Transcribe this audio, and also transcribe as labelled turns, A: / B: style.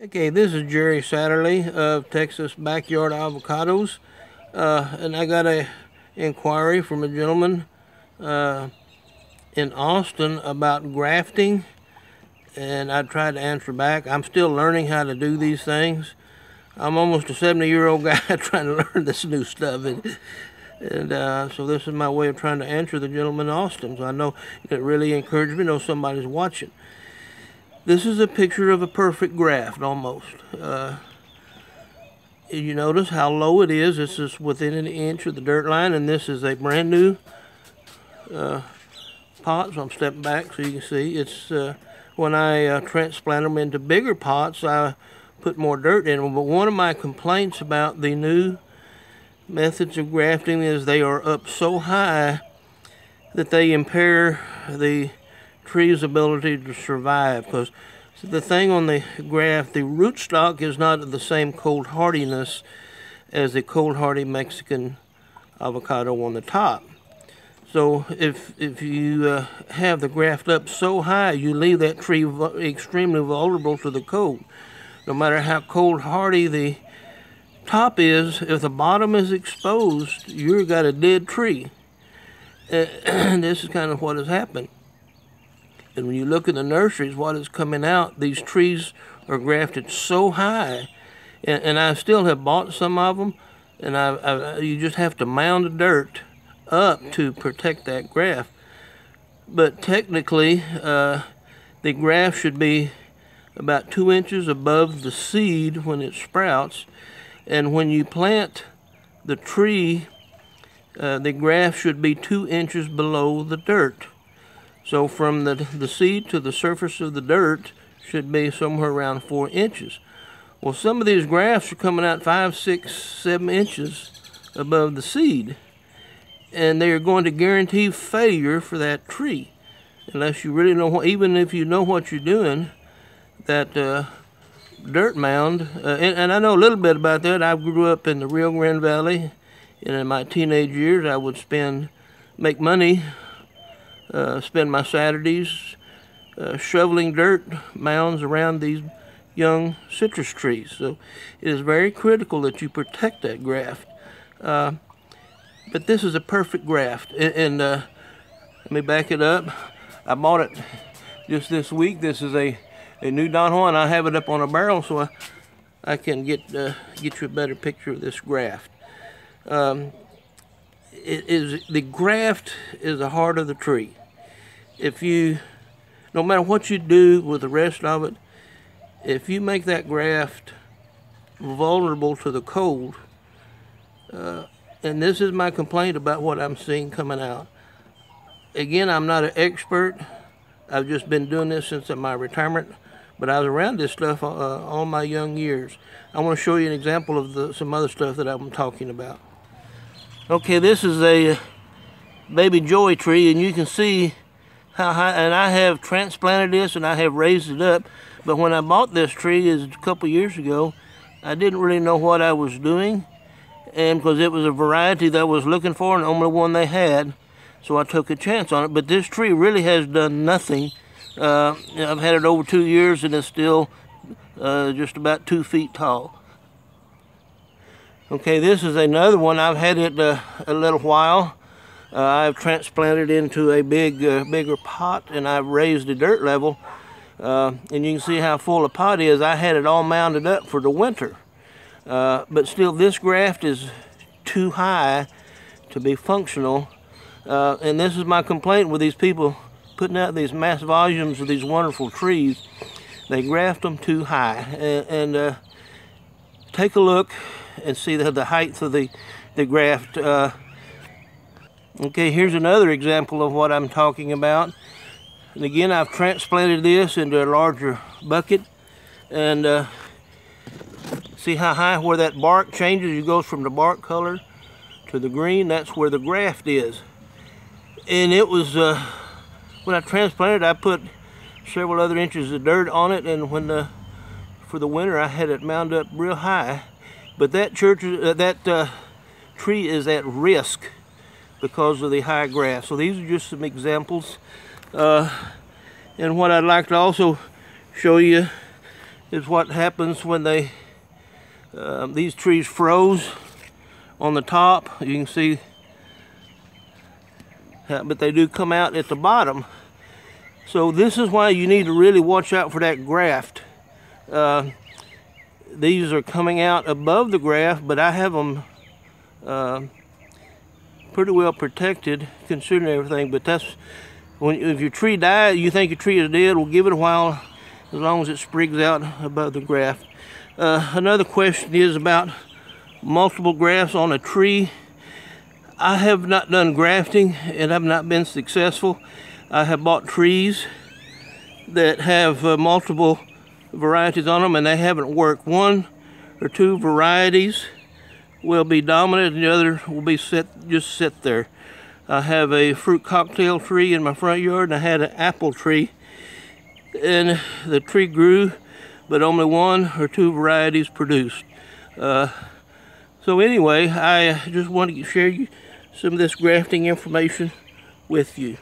A: Okay, this is Jerry Satterlee of Texas Backyard Avocados, uh, and I got a inquiry from a gentleman uh, in Austin about grafting, and I tried to answer back. I'm still learning how to do these things. I'm almost a 70-year-old guy trying to learn this new stuff, and, and uh, so this is my way of trying to answer the gentleman in Austin. So I know it really encouraged me to know somebody's watching. This is a picture of a perfect graft, almost. Uh, you notice how low it is. This is within an inch of the dirt line, and this is a brand new uh, pot. So I'm stepping back so you can see. It's uh, when I uh, transplant them into bigger pots, I put more dirt in them. But one of my complaints about the new methods of grafting is they are up so high that they impair the tree's ability to survive because the thing on the graft, the rootstock is not the same cold hardiness as the cold hardy Mexican avocado on the top. So if if you uh, have the graft up so high, you leave that tree extremely vulnerable to the cold. No matter how cold hardy the top is, if the bottom is exposed, you've got a dead tree. And this is kind of what has happened. And when you look in the nurseries, what is coming out, these trees are grafted so high. And, and I still have bought some of them. And I, I, you just have to mound the dirt up to protect that graft. But technically, uh, the graft should be about two inches above the seed when it sprouts. And when you plant the tree, uh, the graft should be two inches below the dirt. So from the, the seed to the surface of the dirt should be somewhere around four inches. Well, some of these grafts are coming out five, six, seven inches above the seed. And they are going to guarantee failure for that tree. Unless you really know what, even if you know what you're doing, that uh, dirt mound, uh, and, and, I know a little bit about that. I grew up in the Rio Grande Valley, and in my teenage years, I would spend, make money uh, spend my Saturdays uh, shoveling dirt mounds around these young citrus trees. So it is very critical that you protect that graft. Uh, but this is a perfect graft. And, and uh, let me back it up. I bought it just this week. This is a, a new Don Juan. I have it up on a barrel so I, I can get, uh, get you a better picture of this graft. Um, is the graft is the heart of the tree. If you, no matter what you do with the rest of it, if you make that graft vulnerable to the cold, uh, and this is my complaint about what I'm seeing coming out. Again, I'm not an expert. I've just been doing this since my retirement, but I was around this stuff uh, all my young years. I want to show you an example of the, some other stuff that I'm talking about. Okay, this is a baby joy tree, and you can see how high, and I have transplanted this and I have raised it up. But when I bought this tree is a couple years ago, I didn't really know what I was doing, and because it was a variety that I was looking for and only one they had, so I took a chance on it. But this tree really has done nothing. Uh, I've had it over two years and it's still uh, just about two feet tall. Okay, this is another one. I've had it uh, a little while. Uh, I've transplanted into a big, uh, bigger pot and I've raised the dirt level. Uh, and you can see how full the pot is. I had it all mounded up for the winter. Uh, but still, this graft is too high to be functional. Uh, and this is my complaint with these people putting out these mass volumes of these wonderful trees. They graft them too high. And, and take a look and see the, the height of the, the graft. Uh, okay, here's another example of what I'm talking about. And again, I've transplanted this into a larger bucket. And uh, see how high where that bark changes? It goes from the bark color to the green. That's where the graft is. And it was, uh, when I transplanted, I put several other inches of dirt on it. And when the, for the winter, I had it mound up real high. But that church, uh, that uh, tree is at risk because of the high grass. So these are just some examples. Uh, and what I'd like to also show you is what happens when they uh, these trees froze on the top. You can see, but they do come out at the bottom. So this is why you need to really watch out for that graft. Uh, these are coming out above the graft, but I have them uh, pretty well protected considering everything. But that's when if your tree dies, you think your tree is dead, well give it a while as long as it sprigs out above the graft. Uh, another question is about multiple grafts on a tree. I have not done grafting and I've not been successful. I have bought trees that have uh, multiple varieties on them and they haven't worked. One or two varieties will be dominant and the other will be set just sit there. I have a fruit cocktail tree in my front yard and I had an apple tree and the tree grew but only one or two varieties produced. Uh, so anyway, I just wanted to share you some of this grafting information with you.